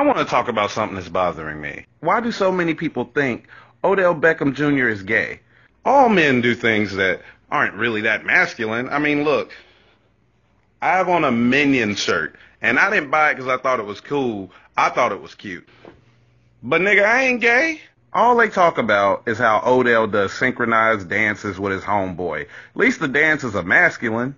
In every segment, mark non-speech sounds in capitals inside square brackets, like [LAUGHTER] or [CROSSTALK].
I want to talk about something that's bothering me. Why do so many people think Odell Beckham Jr. is gay? All men do things that aren't really that masculine. I mean, look, I have on a Minion shirt, and I didn't buy it because I thought it was cool. I thought it was cute. But nigga, I ain't gay. All they talk about is how Odell does synchronized dances with his homeboy. At least the dances are masculine.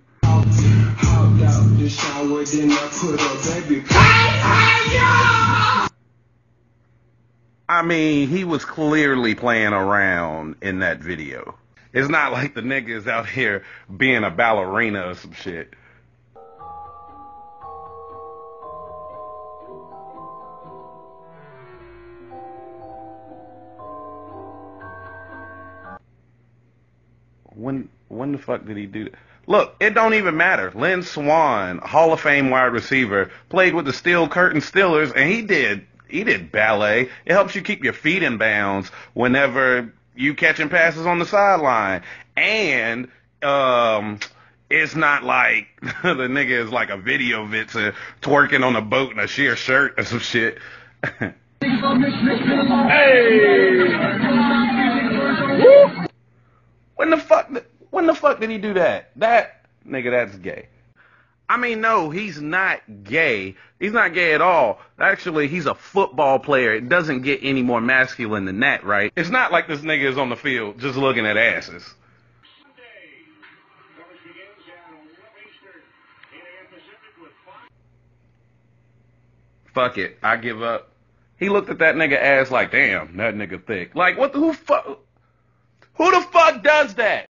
I mean, he was clearly playing around in that video. It's not like the nigga is out here being a ballerina or some shit. When when the fuck did he do that? Look, it don't even matter. Lynn Swann, Hall of Fame wide receiver, played with the Steel Curtain Steelers, and he did he did ballet. It helps you keep your feet in bounds whenever you catching passes on the sideline, and um, it's not like [LAUGHS] the nigga is like a video vixen twerking on a boat in a sheer shirt or some shit. [LAUGHS] hey! Woo! When the fuck? When the fuck did he do that? That nigga, that's gay. I mean, no, he's not gay. He's not gay at all. Actually, he's a football player. It doesn't get any more masculine than that, right? It's not like this nigga is on the field just looking at asses. Fuck it, I give up. He looked at that nigga ass like, damn, that nigga thick. Like, what the who fuck? Who the fuck does that?